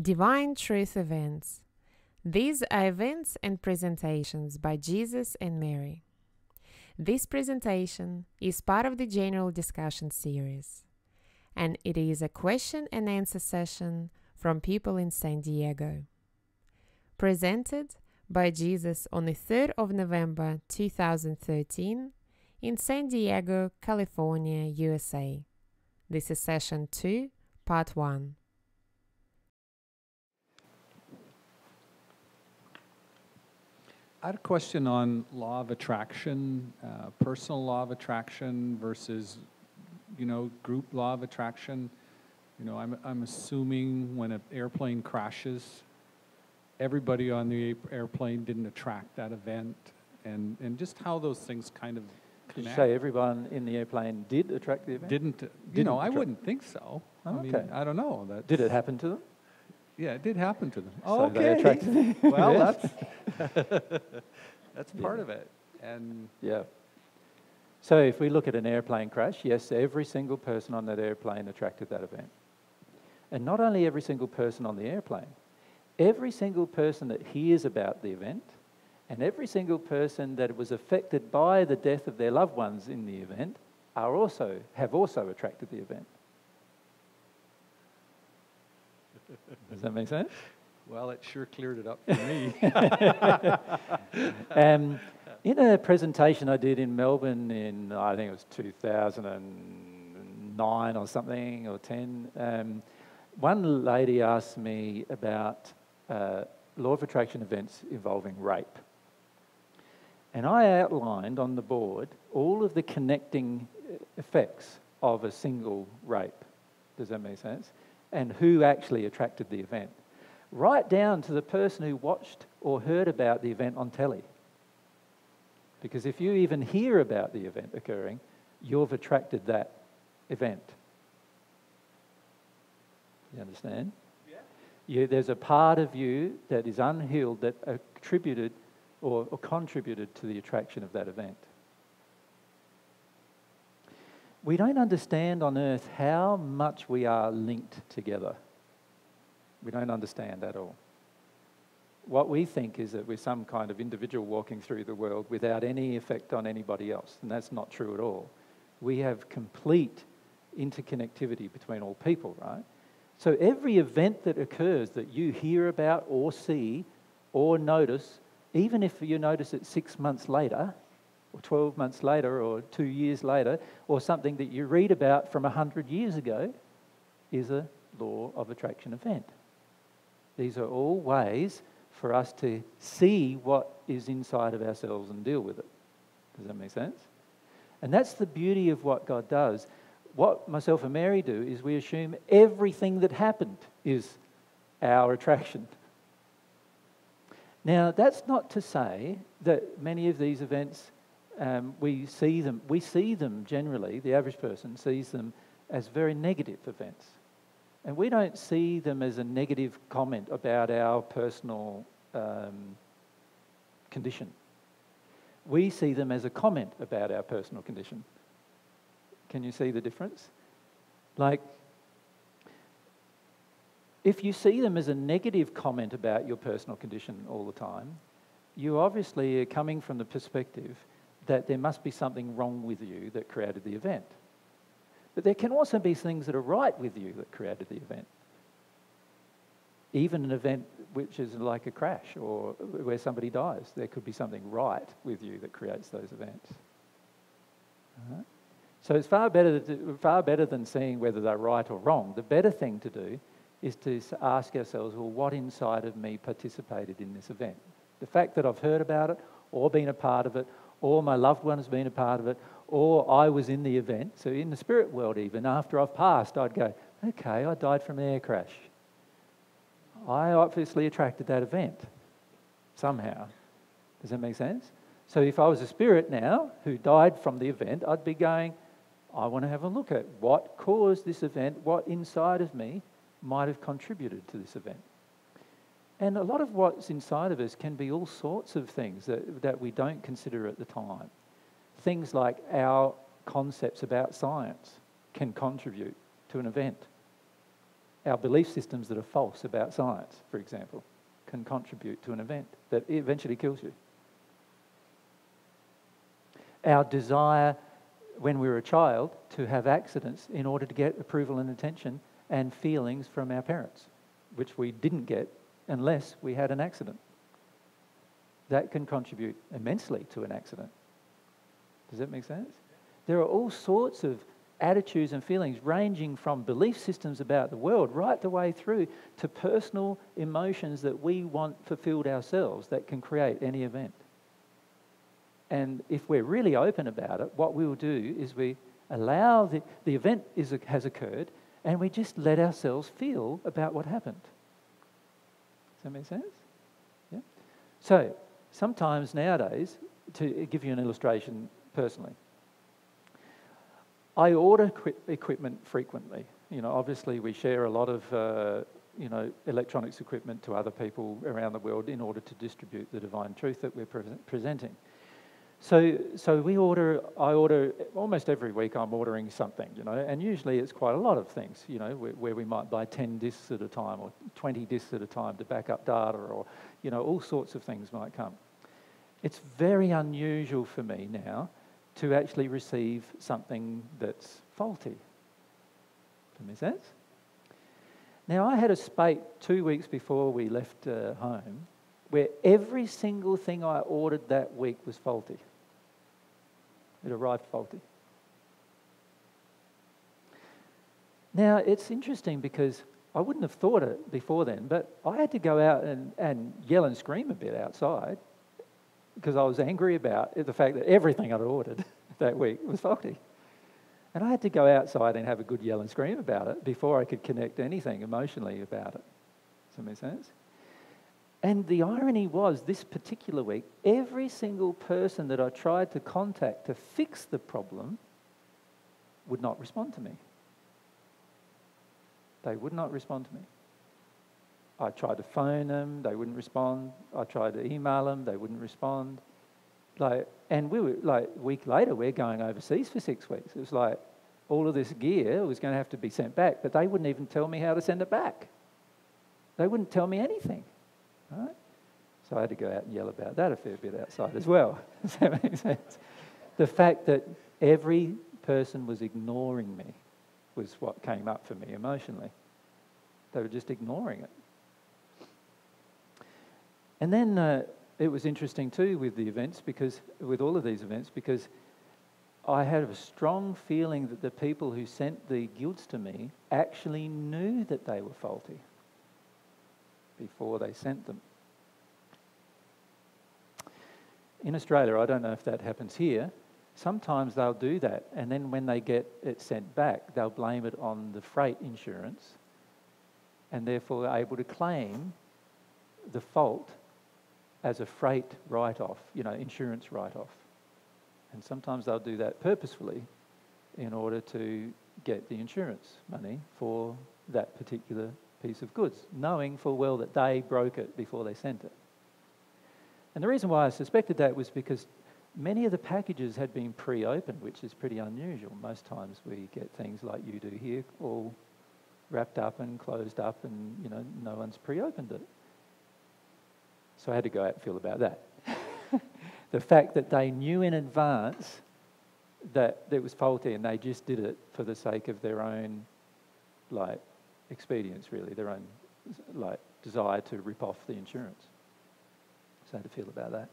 Divine Truth Events. These are events and presentations by Jesus and Mary. This presentation is part of the general discussion series, and it is a question and answer session from people in San Diego. Presented by Jesus on the 3rd of November 2013 in San Diego, California, USA. This is session 2, part 1. I had a question on law of attraction, uh, personal law of attraction versus, you know, group law of attraction. You know, I'm, I'm assuming when an airplane crashes, everybody on the airplane didn't attract that event, and, and just how those things kind of Did you say everyone in the airplane did attract the event? Didn't, you Didn't know, I wouldn't think so. I Oh, mean, okay. I don't know. That Did it happen to them? Yeah, it did happen to them. So they attracted well, that's that's Yeah. part of it, and Yeah. So if we look at an airplane crash, yes, every single person on that airplane attracted that event. And not only every single person on the airplane, every single person that hears about the event and every single person that was affected by the death of their loved ones in the event are also have also attracted the event. Does that make sense? well, it sure cleared it up for me. Um, in a presentation I did in Melbourne in, I think it was 2009 or something, or 10, um, one lady asked me about uh, law of attraction events involving rape. And I outlined on the board all of the connecting uh, effects of a single rape. Does that make sense? And who actually attracted the event. Right down to the person who watched or heard about the event on telly. Because if you even hear about the event occurring, you've attracted that event. You understand? Yeah. You, there's a part of you that is unhealed that attributed or, or contributed to the attraction of that event. We don't understand on earth how much we are linked together. We don't understand at all. What we think is that we're some kind of individual walking through the world without any effect on anybody else, and that's not true at all. We have complete interconnectivity between all people, right? So every event that occurs that you hear about or see or notice, even if you notice it six months later, 12 months later, or two years later, or something that you read about from 100 years ago, is a law of attraction event. These are all ways for us to see what is inside of ourselves and deal with it. Does that make sense? And that's the beauty of what God does. What myself and Mary do is we assume everything that happened is our attraction. Now, that's not to say that many of these events um, we see them. We see them generally. The average person sees them as very negative events, and we don't see them as a negative comment about our personal um, condition. We see them as a comment about our personal condition. Can you see the difference? Like, if you see them as a negative comment about your personal condition all the time, you obviously are coming from the perspective that there must be something wrong with you that created the event. But there can also be things that are right with you that created the event. Even an event which is like a crash or where somebody dies, there could be something right with you that creates those events. So it's far better, to, far better than seeing whether they're right or wrong. The better thing to do is to ask ourselves, well, what inside of me participated in this event? The fact that I've heard about it or been a part of it or my loved one has been a part of it, or I was in the event. So, in the spirit world, even after I've passed, I'd go, okay, I died from an air crash. I obviously attracted that event somehow. Does that make sense? So, if I was a spirit now who died from the event, I'd be going, I want to have a look at what caused this event, what inside of me might have contributed to this event. And a lot of what's inside of us can be all sorts of things that, that we don't consider at the time. Things like our concepts about science can contribute to an event. our belief systems that are false about science, for example, can contribute to an event that eventually kills you. Our desire when we were a child to have accidents in order to get approval and attention and feelings from our parents, which we didn't get unless we had an accident. That can contribute immensely to an accident. Does that make sense? There are all sorts of attitudes and feelings ranging from belief systems about the world right the way through to personal emotions that we want fulfilled ourselves that can create any event. And if we're really open about it, what we will do is we allow the, the event is, has occurred and we just let ourselves feel about what happened. That make sense? Yeah? So, sometimes nowadays, to give you an illustration personally, I order equipment frequently. You know, obviously we share a lot of, uh, you know, electronics equipment to other people around the world in order to distribute the divine truth that we're pre- presenting. So, so we order, I order almost every week I'm ordering something, you know, and usually it's quite a lot of things, you know, where, where, we might buy 10 discs at a time or 20 discs at a time to back up data or, you know, all sorts of things might come. It's very unusual for me now to actually receive something that's faulty. Does make sense? Now, I had a spate two weeks before we left uh, home where every single thing I ordered that week was faulty. It arrived faulty. Now, it's interesting because I wouldn't have thought it before then, but I had to go out and, and yell and scream a bit outside because I was angry about the fact that everything I'd ordered that week was faulty. And I had to go outside and have a good yell and scream about it before I could connect anything emotionally about it. Does that make sense? And the irony was, this particular week, every single person that I tried to contact to fix the problem would not respond to me. They would not respond to me. I tried to phone them, they wouldn't respond. I tried to email them, they wouldn't respond. Like, and we were like a week later, we're going overseas for six weeks. It was like all of this gear was going to have to be sent back, but they wouldn't even tell me how to send it back. They wouldn't tell me anything. Right? So I had to go out and yell about that a fair bit outside as well. Does that make sense? The fact that every person was ignoring me was what came up for me emotionally. They were just ignoring it. And then uh, it was interesting too with the events because, with all of these events, because I had a strong feeling that the people who sent the guilds to me actually knew that they were faulty before they sent them. In Australia, I don't know if that happens here, sometimes they'll do that, and then when they get it sent back, they'll blame it on the freight insurance, and therefore are able to claim the fault as a freight write off, you know, insurance write off. And sometimes they'll do that purposefully in order to get the insurance money for that particular piece of goods, knowing full well that they broke it before they sent it. And the reason why I suspected that was because many of the packages had been pre opened, which is pretty unusual. Most times we get things like you do here, all wrapped up and closed up, and you know, no one's pre opened it. So I had to go out and feel about that. the fact that they knew in advance that it was faulty and they just did it for the sake of their own like expedience really, their own like desire to rip off the insurance. So had to feel about that.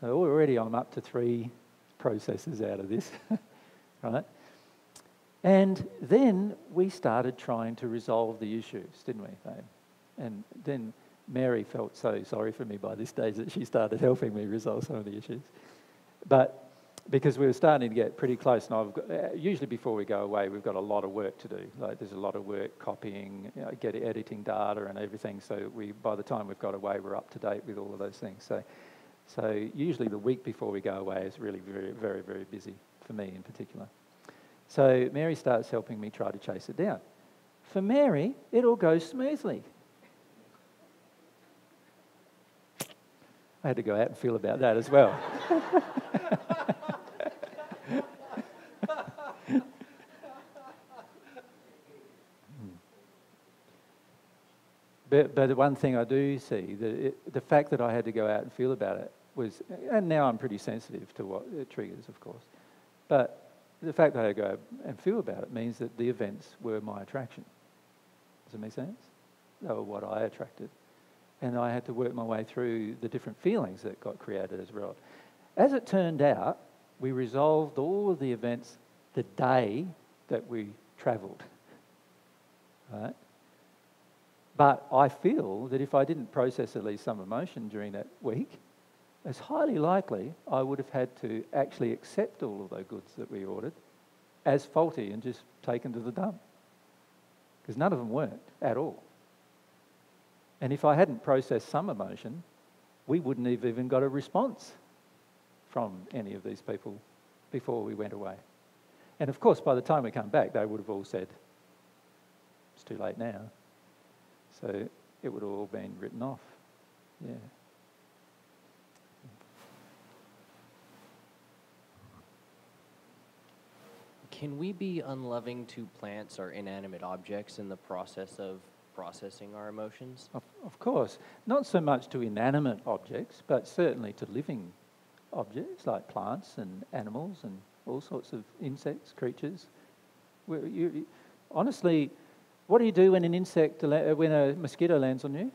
So already I'm up to three processes out of this, right? And then we started trying to resolve the issues, didn't we? And then Mary felt so sorry for me by this stage that she started helping me resolve some of the issues. But because we were starting to get pretty close, and I've got, uh, usually before we go away, we've got a lot of work to do. Like there's a lot of work copying, you know, getting editing data and everything. So we, by the time we've got away, we're up to date with all of those things. So, so usually the week before we go away is really very, very, very busy for me in particular. So Mary starts helping me try to chase it down. For Mary, it all goes smoothly. I had to go out and feel about that as well. But, but the one thing I do see, the, it, the fact that I had to go out and feel about it was, and now I'm pretty sensitive to what it triggers, of course. But the fact that I go and feel about it means that the events were my attraction. Does it make sense? They were what I attracted. And I had to work my way through the different feelings that got created as well. As it turned out, we resolved all of the events the day that we travelled. Right? But I feel that if I didn't process at least some emotion during that week, it's highly likely I would have had to actually accept all of those goods that we ordered as faulty and just taken to the dump. Because none of them worked at all. And if I hadn't processed some emotion, we wouldn't have even got a response from any of these people before we went away. And of course, by the time we come back, they would have all said, it's too late now. So it would have all been written off. Yeah. Can we be unloving to plants or inanimate objects in the process of processing our emotions? Of, of course. Not so much to inanimate objects, but certainly to living objects like plants and animals and all sorts of insects, creatures. You, you, honestly, what do you do when an insect, when a mosquito lands on you?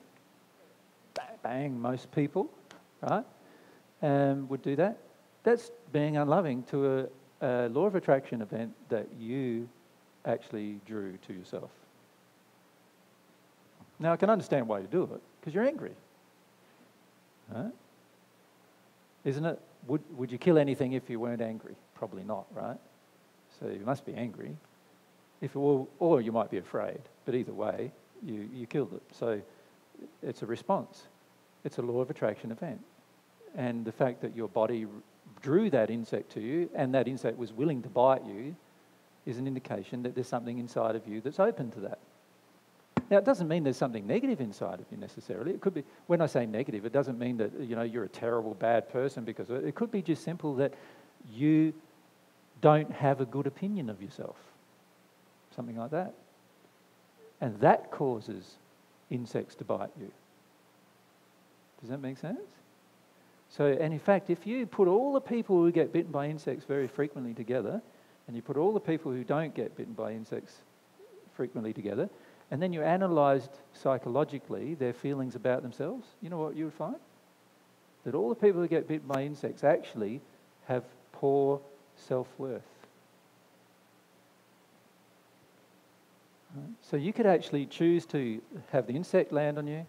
Bang, bang most people, right, um, would do that. That's being unloving to a, a law of attraction event that you actually drew to yourself. Now, I can understand why you do it, because you're angry. Right? Isn't it? Would, would you kill anything if you weren't angry? Probably not, right? So you must be angry. If or, or you might be afraid, but either way, you, you killed it. So it's a response. It's a law of attraction event. And the fact that your body drew that insect to you and that insect was willing to bite you is an indication that there's something inside of you that's open to that. Now, it doesn't mean there's something negative inside of you necessarily. It could be, when I say negative, it doesn't mean that, you know, you're a terrible, bad person because it. it could be just simple that you don't have a good opinion of yourself. Something like that. And that causes insects to bite you. Does that make sense? So, and in fact, if you put all the people who get bitten by insects very frequently together, and you put all the people who don't get bitten by insects frequently together, and then you analysed psychologically their feelings about themselves, you know what you would find? That all the people who get bitten by insects actually have poor self worth. So you could actually choose to have the insect land on you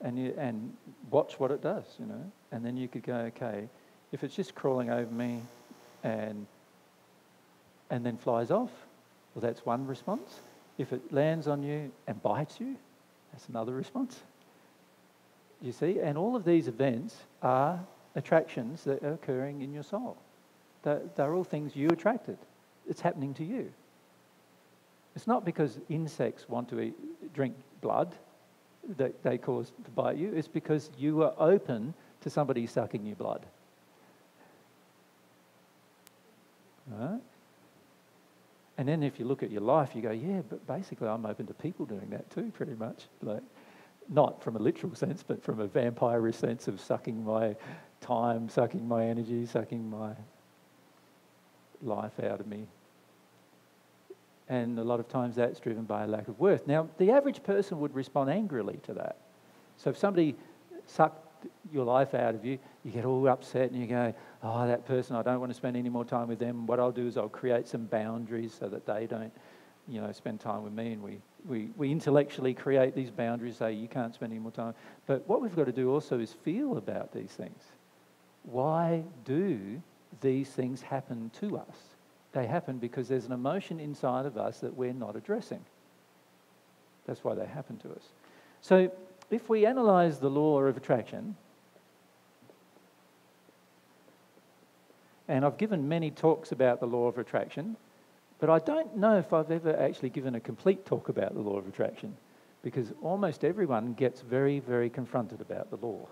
and, you, and watch what it does, you know. And then you could go, okay, if it's just crawling over me and, and then flies off, well, that's one response. If it lands on you and bites you, that's another response. You see? And all of these events are attractions that are occurring in your soul. They're, they're all things you attracted. It's happening to you. It's not because insects want to eat, drink blood that they cause to bite you. It's because you are open to somebody sucking your blood. Right? And then if you look at your life, you go, yeah, but basically I'm open to people doing that too, pretty much. Like, not from a literal sense, but from a vampirish sense of sucking my time, sucking my energy, sucking my life out of me. And a lot of times that's driven by a lack of worth. Now, the average person would respond angrily to that. So if somebody sucked your life out of you, you get all upset and you go, oh, that person, I don't want to spend any more time with them. What I'll do is I'll create some boundaries so that they don't, you know, spend time with me. And we, we, we intellectually create these boundaries, say, you can't spend any more time. But what we've got to do also is feel about these things. Why do these things happen to us? They happen because there's an emotion inside of us that we're not addressing. That's why they happen to us. So if we analyze the law of attraction, and I've given many talks about the law of attraction, but I don't know if I've ever actually given a complete talk about the law of attraction because almost everyone gets very, very confronted about the law.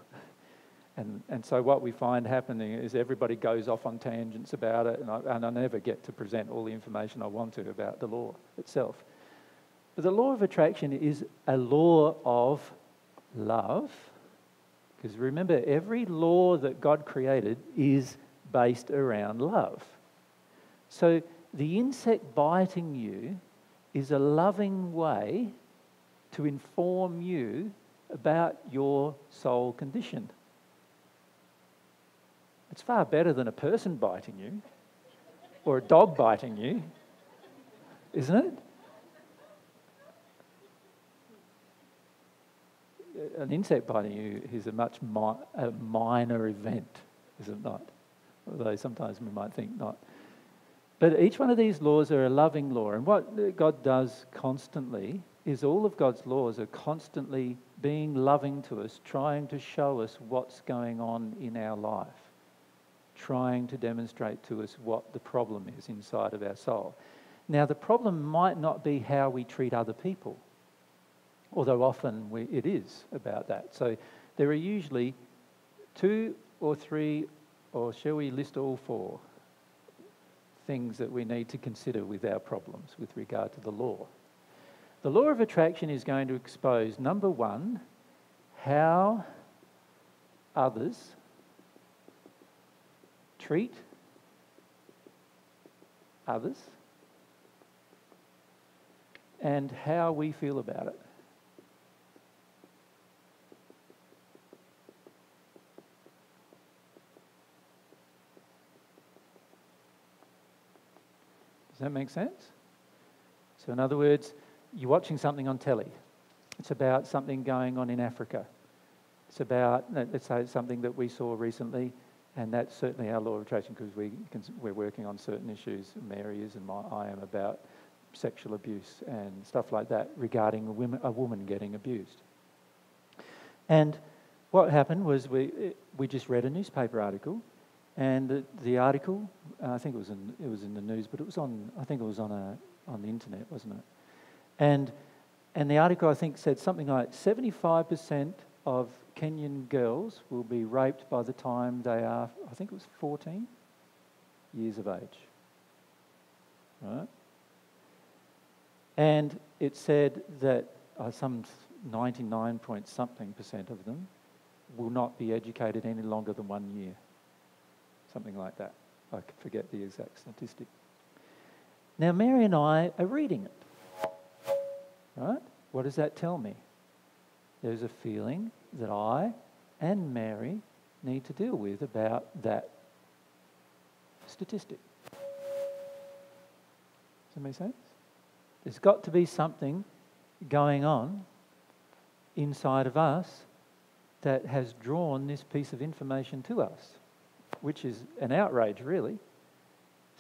And, and so what we find happening is everybody goes off on tangents about it, and I, and I never get to present all the information I want to about the law itself. But the law of attraction is a law of love. Because remember, every law that God created is based around love. So the insect biting you is a loving way to inform you about your soul condition. It's far better than a person biting you or a dog biting you, isn't it? An insect biting you is a much mi- a minor event, is it not? Although sometimes we might think not. But each one of these laws are a loving law. And what God does constantly is all of God's laws are constantly being loving to us, trying to show us what's going on in our life, trying to demonstrate to us what the problem is inside of our soul. Now, the problem might not be how we treat other people, although often we, it is about that. So there are usually two or three, or shall we list all four? things that we need to consider with our problems with regard to the law. The law of attraction is going to expose, number one, how others treat others and how we feel about it. Does that make sense? So, in other words, you're watching something on telly. It's about something going on in Africa. It's about, let's say, it's something that we saw recently, and that's certainly our law of attraction because we we're working on certain issues. Mary is, and my, I am about sexual abuse and stuff like that regarding a woman, a woman getting abused. And what happened was we, we just read a newspaper article and the, the article, uh, I think it was in it was in the news, but it was on I think it was on a on the internet, wasn't it? And and the article I think said something like 75% of Kenyan girls will be raped by the time they are I think it was 14 years of age. Right? And it said that uh, some 99 point something percent of them will not be educated any longer than one year something like that. I forget the exact statistic. Now, Mary and I are reading it. Right? What does that tell me? There's a feeling that I and Mary need to deal with about that statistic. Does that make sense? There's got to be something going on inside of us that has drawn this piece of information to us which is an outrage, really.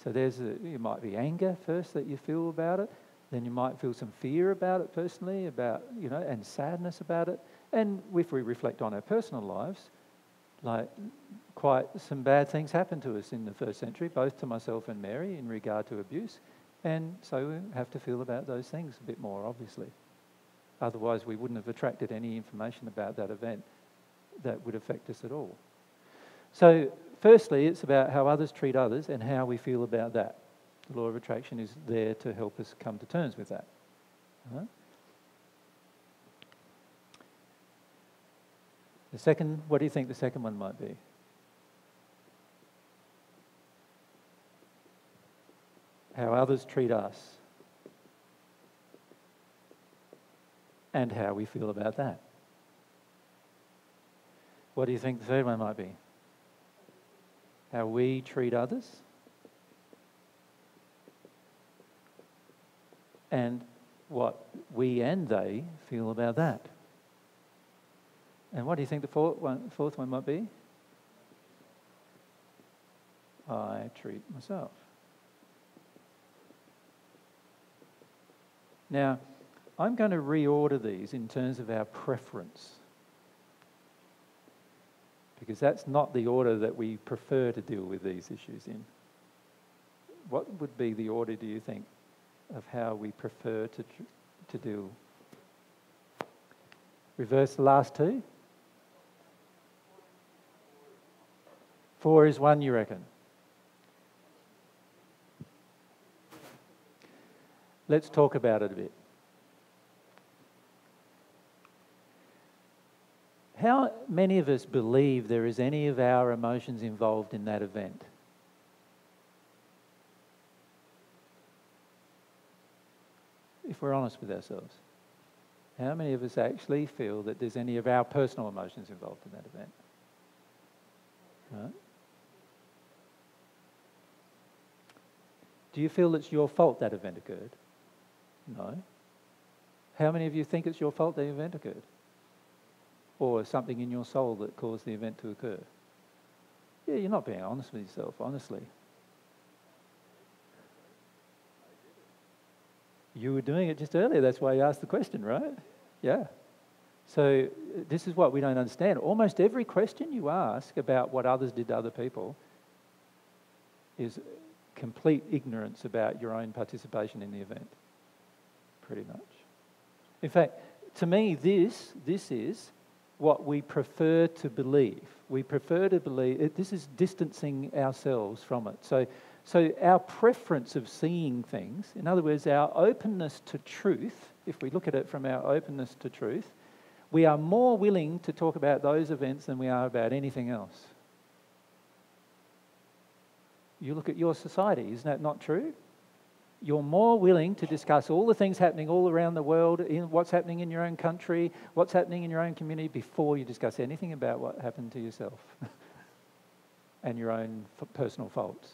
So there's a, you might be anger first that you feel about it. Then you might feel some fear about it personally, about you know, and sadness about it. And if we reflect on our personal lives, like quite some bad things happened to us in the first century, both to myself and Mary in regard to abuse. And so we have to feel about those things a bit more, obviously. Otherwise, we wouldn't have attracted any information about that event that would affect us at all. So Firstly, it's about how others treat others and how we feel about that. The law of attraction is there to help us come to terms with that. The second, what do you think the second one might be? How others treat us and how we feel about that. What do you think the third one might be? how we treat others, and what we and they feel about that. And what do you think the fourth one, fourth one might be? I treat myself. Now, I'm going to reorder these in terms of our preference because that's not the order that we prefer to deal with these issues in. What would be the order, do you think, of how we prefer to, to do. Reverse the last two. Four is one, you reckon? Let's talk about it a bit. How many of us believe there is any of our emotions involved in that event? If we're honest with ourselves, how many of us actually feel that there's any of our personal emotions involved in that event? Right? Do you feel it's your fault that event occurred? No. How many of you think it's your fault the event occurred? Or something in your soul that caused the event to occur? Yeah, you're not being honest with yourself, honestly. You were doing it just earlier. That's why you asked the question, right? Yeah. So, uh, this is what we don't understand. Almost every question you ask about what others did to other people is complete ignorance about your own participation in the event. Pretty much. In fact, to me, this, this is what we prefer to believe. We prefer to believe, uh, this is distancing ourselves from it. So, so our preference of seeing things, in other words, our openness to truth, if we look at it from our openness to truth, we are more willing to talk about those events than we are about anything else. You look at your society, isn't that not true? You're more willing to discuss all the things happening all around the world, what's happening in your own country, what's happening in your own community, before you discuss anything about what happened to yourself and your own personal faults.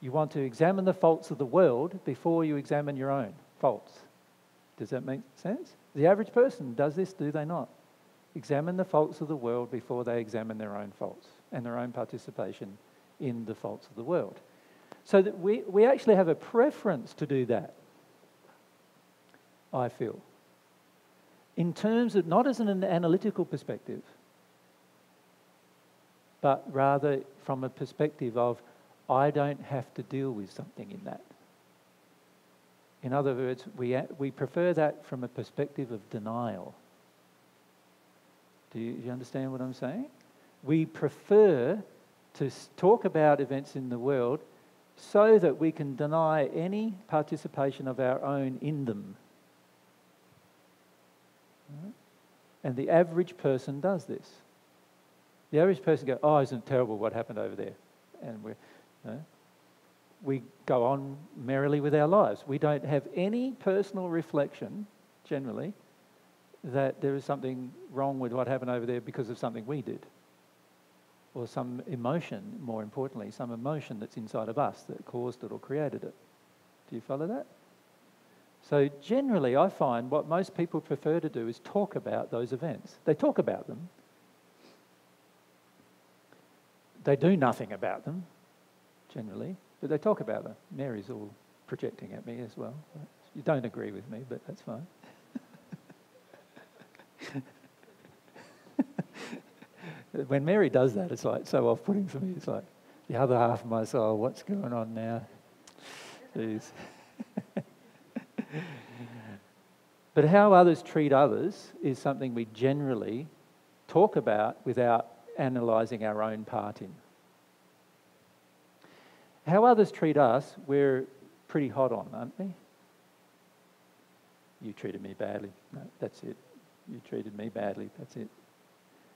You want to examine the faults of the world before you examine your own faults. Does that make sense? The average person does this, do they not? Examine the faults of the world before they examine their own faults and their own participation in the faults of the world. So that we, we actually have a preference to do that, I feel. In terms of not as an analytical perspective, but rather from a perspective of, I don't have to deal with something in that. In other words, we, we prefer that from a perspective of denial. Do you, do you understand what I'm saying? We prefer to talk about events in the world so that we can deny any participation of our own in them. And the average person does this. The average person goes, Oh, isn't it terrible what happened over there? And we we go on merrily with our lives. We don't have any personal reflection, generally, that there is something wrong with what happened over there because of something we did or some emotion, more importantly, some emotion that's inside of us that caused it or created it. Do you follow that? So, generally, I find what most people prefer to do is talk about those events. They talk about them, they do nothing about them, generally, but they talk about them. Mary's all projecting at me as well. You don't agree with me, but that's fine. when Mary does that, it's like so off putting for me. It's like the other half of my soul, what's going on now? Jeez. but how others treat others is something we generally talk about without analysing our own part in. How others treat us, we're pretty hot on, aren't we? You treated me badly. No, that's it. You treated me badly. That's it.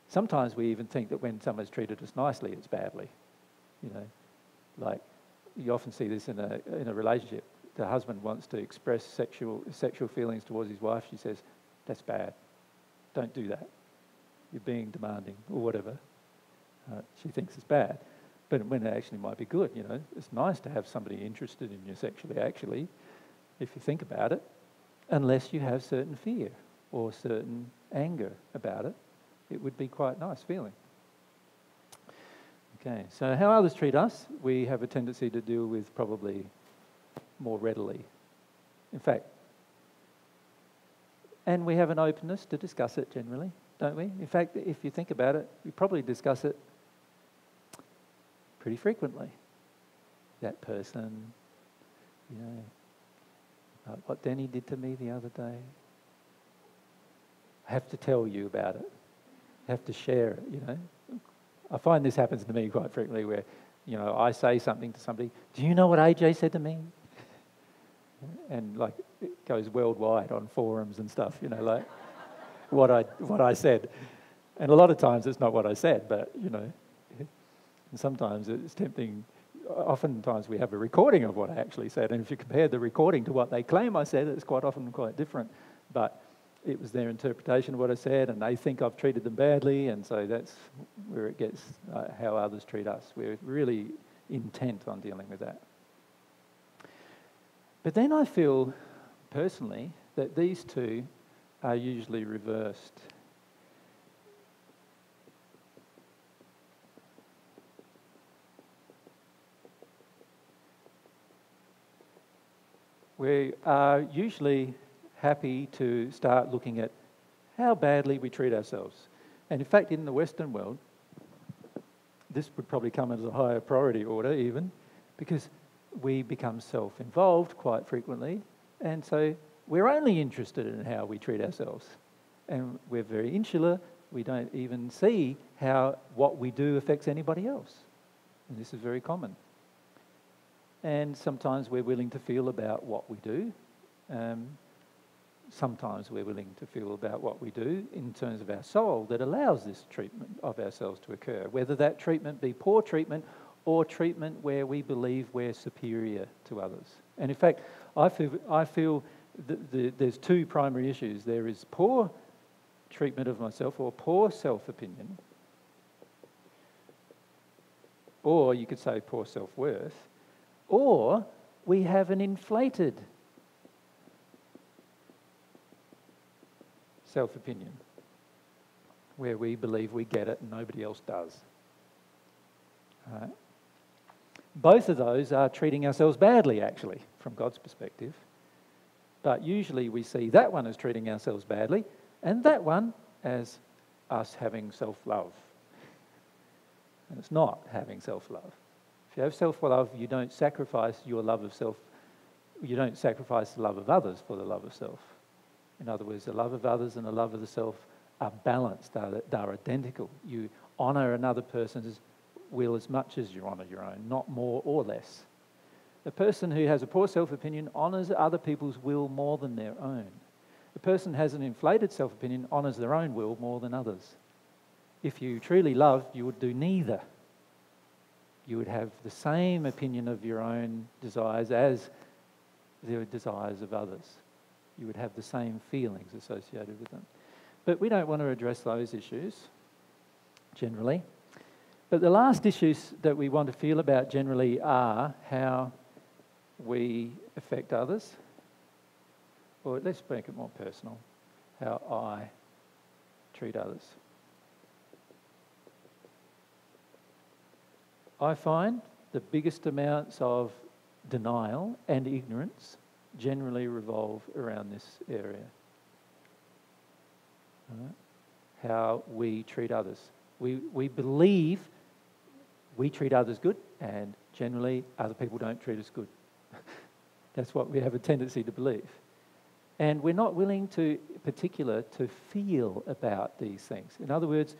Sometimes we even think that when someone's treated us nicely, it's badly. You know, like you often see this in a, in a relationship. The husband wants to express sexual, sexual feelings towards his wife. She says, That's bad. Don't do that. You're being demanding, or whatever. Uh, she thinks it's bad. But when it actually might be good, you know, it's nice to have somebody interested in you sexually, actually, if you think about it, unless you have certain fear or certain anger about it it would be quite nice feeling. Okay, so how others treat us, we have a tendency to deal with probably more readily. In fact, and we have an openness to discuss it generally, don't we? In fact, if you think about it, we probably discuss it pretty frequently. That person, you know, what Denny did to me the other day. I have to tell you about it I have to share it, you know. I find this happens to me quite frequently where, you know, I say something to somebody, do you know what AJ said to me? And like it goes worldwide on forums and stuff, you know, like what I, what I said. And a lot of times it's not what I said, but you know, and sometimes it's tempting. Oftentimes we have a recording of what I actually said, and if you compare the recording to what they claim I said, it's quite often quite different. But it was their interpretation of what I said, and they think I've treated them badly, and so that's where it gets uh, how others treat us. We're really intent on dealing with that. But then I feel personally that these two are usually reversed. We are usually happy to start looking at how badly we treat ourselves. And in fact, in the Western world, this would probably come as a higher priority order, even, because we become self involved quite frequently. And so we're only interested in how we treat ourselves. And we're very insular. We don't even see how what we do affects anybody else. And this is very common. And sometimes we're willing to feel about what we do. Um, sometimes we're willing to feel about what we do in terms of our soul that allows this treatment of ourselves to occur, whether that treatment be poor treatment or treatment where we believe we're superior to others. And in fact, I feel, I feel that the, there's two primary issues there is poor treatment of myself or poor self opinion, or you could say poor self worth, or we have an inflated self opinion, where we believe we get it and nobody else does. Right? Both of those are treating ourselves badly, actually, from God's perspective. But usually we see that one as treating ourselves badly, and that one as us having self love. And it's not having self love. If you have self love, you don't sacrifice your love of self, you don't sacrifice the love of others for the love of self. In other words, the love of others and the love of the self are balanced, are, are identical. You honour another person's will as much as you honour your own, not more or less. The person who has a poor self opinion honours other people's will more than their own. The person who has an inflated self opinion honours their own will more than others. If you truly love, you would do neither. You would have the same opinion of your own desires as the desires of others you would have the same feelings associated with them. But we don't want to address those issues generally. But the last issues that we want to feel about generally are how we affect others, or let's make it more personal, how I treat others. I find the biggest amounts of denial and ignorance generally revolve around this area. Right? How we treat others. We, we believe we treat others good, and generally other people don't treat us good. That's what we have a tendency to believe. And we're not willing to, particular, to feel about these things. In other words,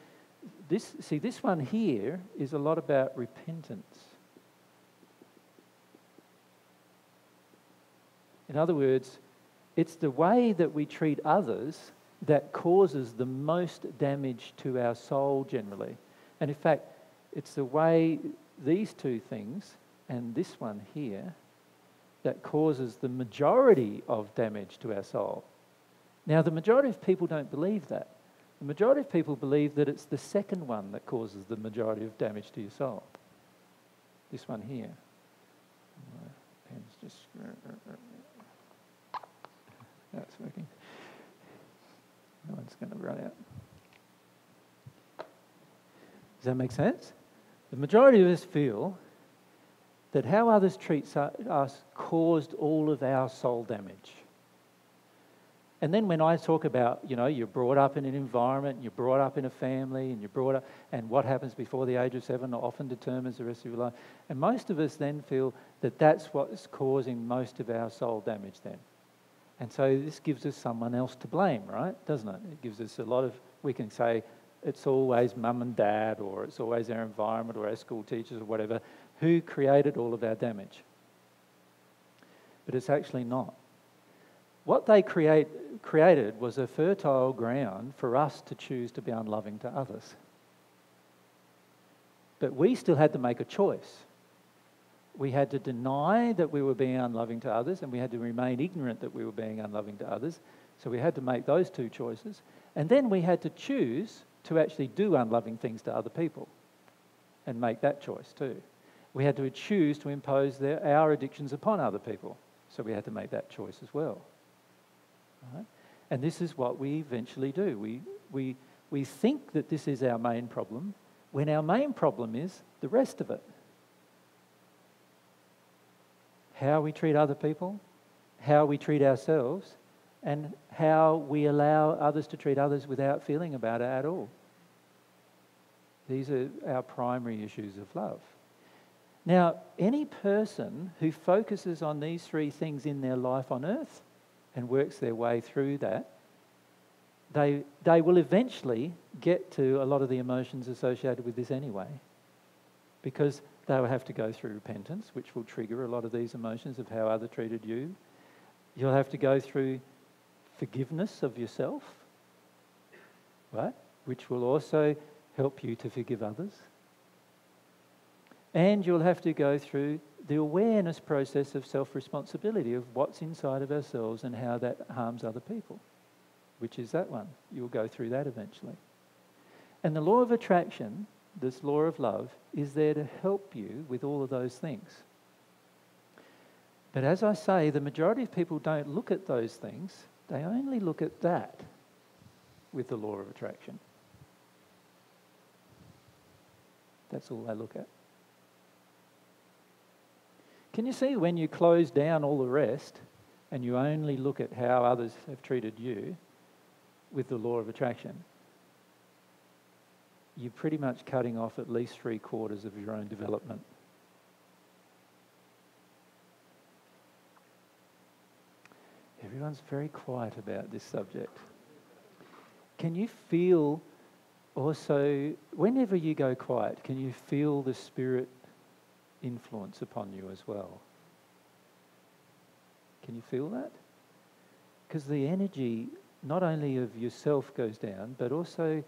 this, see, this one here is a lot about repentance. In other words, it's the way that we treat others that causes the most damage to our soul generally. And in fact, it's the way these two things and this one here that causes the majority of damage to our soul. Now, the majority of people don't believe that. The majority of people believe that it's the second one that causes the majority of damage to your soul. This one here. My pen's just. That's working. No one's going to run out. Does that make sense? The majority of us feel that how others treat us caused all of our soul damage. And then when I talk about, you know, you're brought up in an environment, you're brought up in a family, and you're brought up, and what happens before the age of seven often determines the rest of your life. And most of us then feel that that's what's causing most of our soul damage then. And so this gives us someone else to blame, right? Doesn't it? It gives us a lot of, we can say it's always mum and dad, or it's always our environment, or our school teachers, or whatever, who created all of our damage. But it's actually not. What they create, created was a fertile ground for us to choose to be unloving to others. But we still had to make a choice. We had to deny that we were being unloving to others, and we had to remain ignorant that we were being unloving to others. So we had to make those two choices. And then we had to choose to actually do unloving things to other people and make that choice too. We had to choose to impose their, our addictions upon other people. So we had to make that choice as well. Right? And this is what we eventually do. We, we, we think that this is our main problem when our main problem is the rest of it. How we treat other people, how we treat ourselves, and how we allow others to treat others without feeling about it at all. These are our primary issues of love. Now, any person who focuses on these three things in their life on earth and works their way through that, they, they will eventually get to a lot of the emotions associated with this anyway. Because they will have to go through repentance, which will trigger a lot of these emotions of how other treated you. You'll have to go through forgiveness of yourself, right? Which will also help you to forgive others. And you'll have to go through the awareness process of self responsibility of what's inside of ourselves and how that harms other people, which is that one. You'll go through that eventually. And the law of attraction, this law of love, is there to help you with all of those things. But as I say, the majority of people don't look at those things, they only look at that with the law of attraction. That's all they look at. Can you see when you close down all the rest and you only look at how others have treated you with the law of attraction? You're pretty much cutting off at least three quarters of your own development. Everyone's very quiet about this subject. Can you feel also, whenever you go quiet, can you feel the Spirit influence upon you as well? Can you feel that? Because the energy, not only of yourself goes down, but also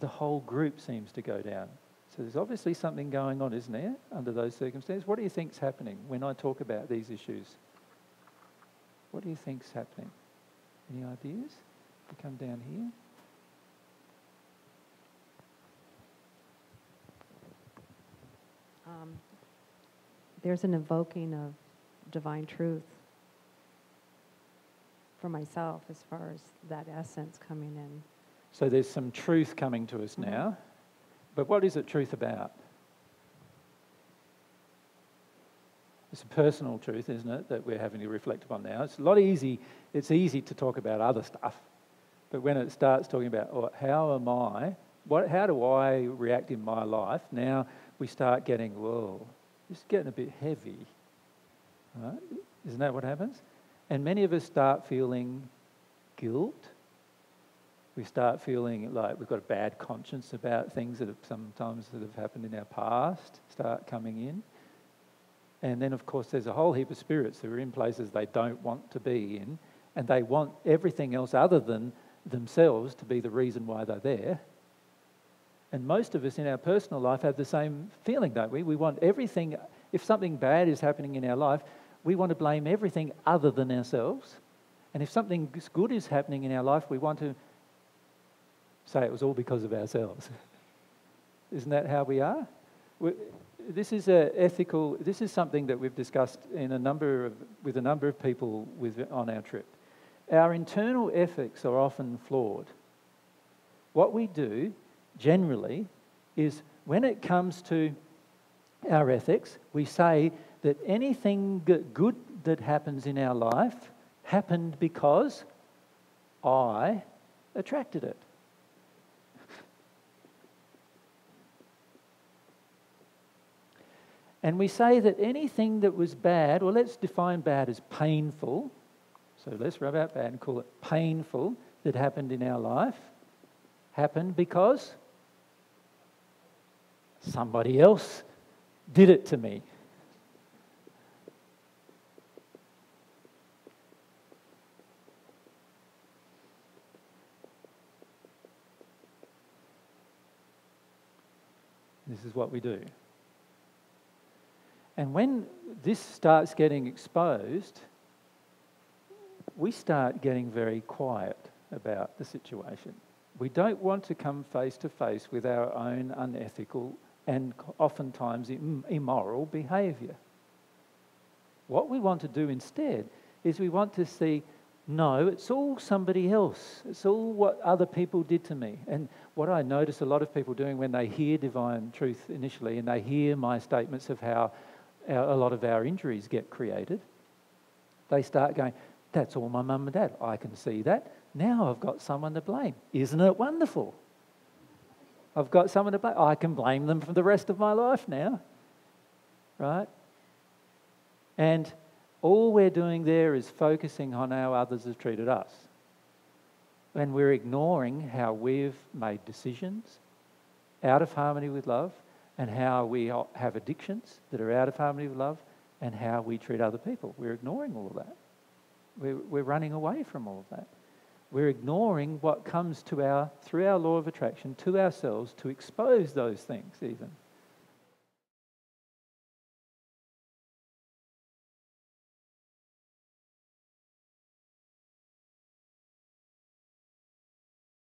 the whole group seems to go down. So there's obviously something going on, isn't there, under those circumstances? What do you think's happening when I talk about these issues? What do you think's happening? Any ideas? Come down here. Um, there's an evoking of divine truth for myself as far as that essence coming in. So there's some truth coming to us Mhm. now. But what is it truth about? It's a personal truth, isn't it, that we're having to reflect upon now. It's a lot easy, it's easy to talk about other stuff. But when it starts talking about oh, how am I, what, how do I react in my life, now we start getting, whoa, it's getting a bit heavy. Right? Isn't that what happens? And many of us start feeling guilt. We start feeling like we've got a bad conscience about things that have sometimes that have happened in our past start coming in. And then, of course, there's a whole heap of spirits who are in places they don't want to be in, and they want everything else other than themselves to be the reason why they're there. And most of us in our personal life have the same feeling, don't we? We want everything, if something bad is happening in our life, we want to blame everything other than ourselves. And if something good is happening in our life, we want to say it was all because of ourselves. Isn't that how we are? we this is a ethical. This is something that we've discussed in a number of, with a number of people with, on our trip. Our internal ethics are often flawed. What we do generally is when it comes to our ethics, we say that anything good that happens in our life happened because I attracted it. And we say that anything that was bad, well, let's define bad as painful. So let's rub out bad and call it painful that happened in our life, happened because Somebody else did it to me. This is what we do. And when this starts getting exposed, we start getting very quiet about the situation. We don't want to come face to face with our own unethical and oftentimes immoral behaviour. What we want to do instead is we want to see no, it's all somebody else. It's all what other people did to me. And what I notice a lot of people doing when they hear divine truth initially and they hear my statements of how a lot of our injuries get created, they start going, That's all my mum and dad. I can see that. Now I've got someone to blame. Isn't it wonderful? I've got someone to blame. I can blame them for the rest of my life now. Right? And all we're doing there is focusing on how others have treated us. And we're ignoring how we've made decisions out of harmony with love and how we have addictions that are out of harmony with love and how we treat other people. We're ignoring all of that. We're, running away from all of that. We're ignoring what comes to our, through our law of attraction to ourselves to expose those things, even.